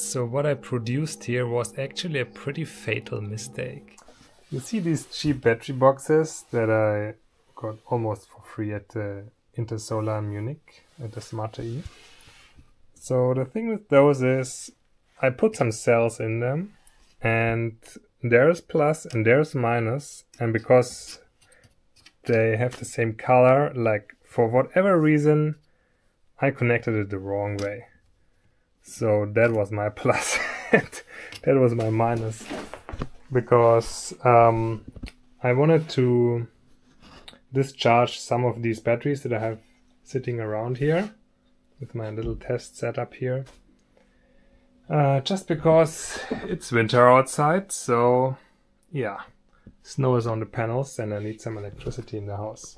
So what I produced here was actually a pretty fatal mistake. You see these cheap battery boxes that I got almost for free at the Intersolar Munich at the Smarter E. So the thing with those is I put some cells in them and there's plus and there's minus and because they have the same color like for whatever reason I connected it the wrong way. So that was my plus. that was my minus. Because um, I wanted to discharge some of these batteries that I have sitting around here with my little test setup here. Uh, just because it's winter outside, so yeah, snow is on the panels and I need some electricity in the house.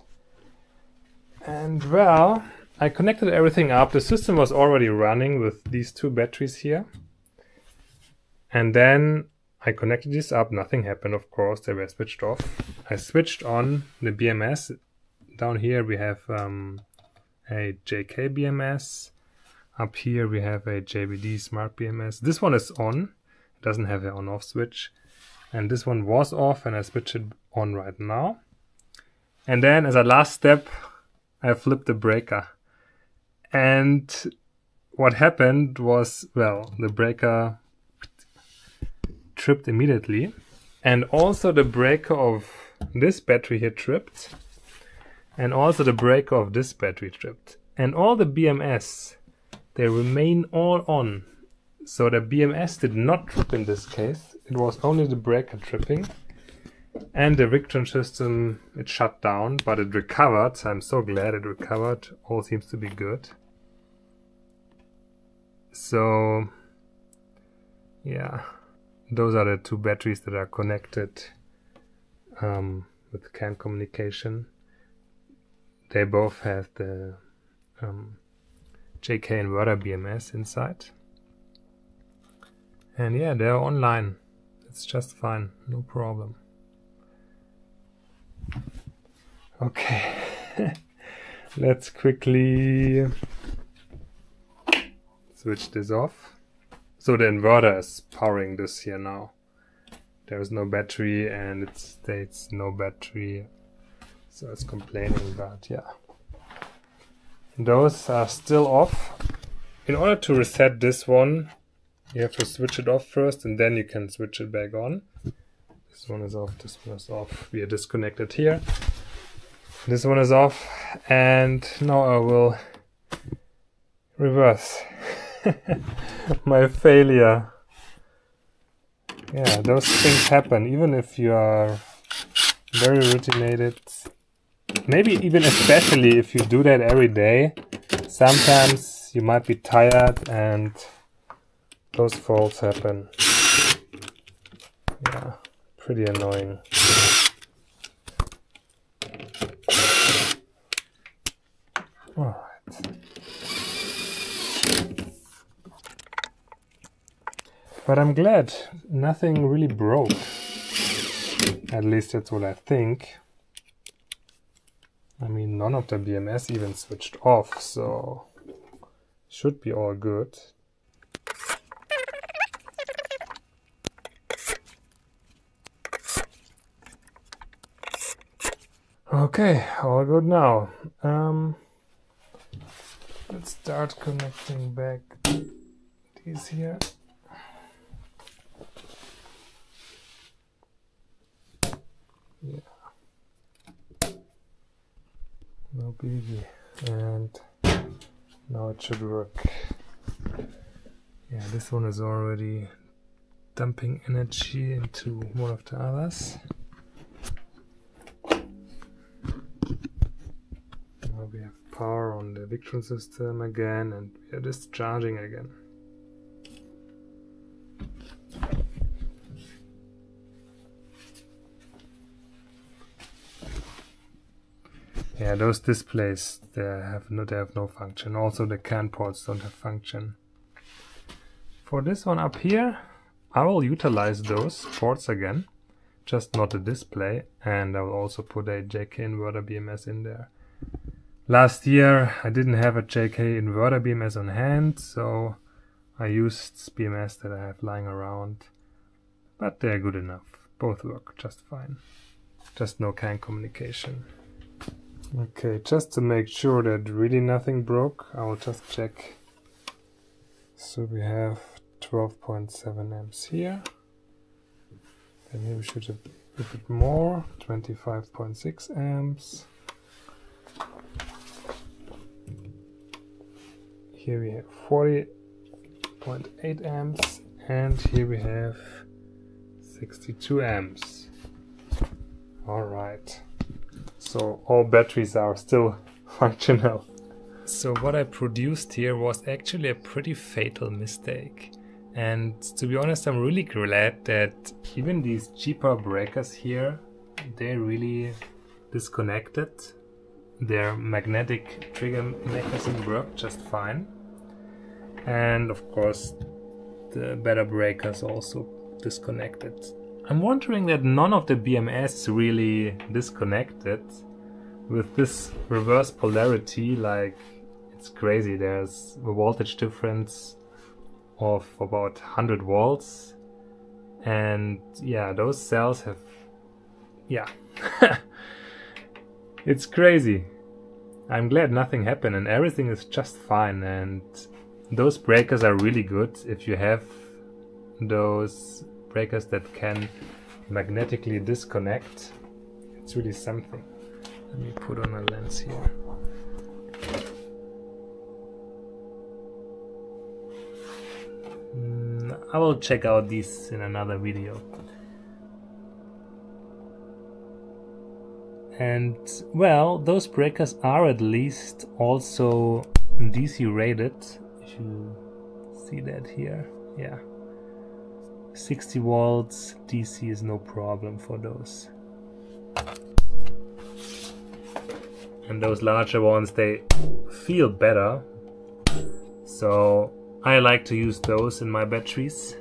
And well, I connected everything up. The system was already running with these two batteries here. And then I connected this up. Nothing happened, of course. They were switched off. I switched on the BMS. Down here we have um, a JK BMS. Up here we have a JBD Smart BMS. This one is on. It doesn't have an on-off switch. And this one was off and I switched it on right now. And then as a last step, I flipped the breaker. And what happened was, well, the breaker tripped immediately. And also the breaker of this battery here tripped. And also the breaker of this battery tripped. And all the BMS, they remain all on. So the BMS did not trip in this case. It was only the breaker tripping. And the Victron system, it shut down, but it recovered. I'm so glad it recovered. All seems to be good. So, yeah, those are the two batteries that are connected um, with CAN communication. They both have the um, JK inverter BMS inside. And yeah, they're online. It's just fine, no problem. Okay, let's quickly switch this off. So the inverter is powering this here now. There is no battery and it states no battery. So it's complaining, but yeah. Those are still off. In order to reset this one, you have to switch it off first and then you can switch it back on. This one is off, this one is off. We are disconnected here. This one is off and now I will reverse. my failure. Yeah, those things happen, even if you are very routinated. Maybe even especially if you do that every day. Sometimes you might be tired and those faults happen. Yeah, pretty annoying. But I'm glad nothing really broke. At least that's what I think. I mean, none of the BMS even switched off, so should be all good. Okay, all good now. Um, let's start connecting back these here. And now it should work. Yeah this one is already dumping energy into one of the others. Now we have power on the Victron system again and we are discharging again Yeah, those displays they have no they have no function. Also the CAN ports don't have function. For this one up here, I will utilize those ports again, just not the display, and I will also put a JK inverter BMS in there. Last year I didn't have a JK inverter BMS on hand, so I used BMS that I have lying around, but they're good enough. Both work just fine. Just no CAN communication. Okay, just to make sure that really nothing broke, I will just check. So we have 12.7 amps here. Then here we should have a bit more, 25.6 amps. Here we have 40.8 amps and here we have 62 amps. All right. So all batteries are still functional. So what I produced here was actually a pretty fatal mistake. And to be honest, I'm really glad that even these cheaper breakers here, they really disconnected. Their magnetic trigger mechanism worked just fine. And of course, the better breakers also disconnected. I'm wondering that none of the BMS really disconnected with this reverse polarity like it's crazy there's a voltage difference of about 100 volts and yeah those cells have yeah. It's crazy. I'm glad nothing happened and everything is just fine and those breakers are really good if you have those breakers that can magnetically disconnect it's really something let me put on a lens here mm, I will check out these in another video. And well, those breakers are at least also DC rated. If you see that here, yeah. 60 volts DC is no problem for those. And those larger ones, they feel better. So I like to use those in my batteries.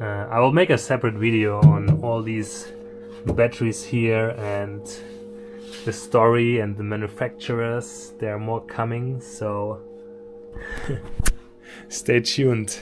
Uh, I will make a separate video on all these batteries here and the story and the manufacturers. There are more coming, so stay tuned.